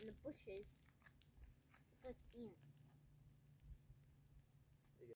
in the bushes. Look, ants.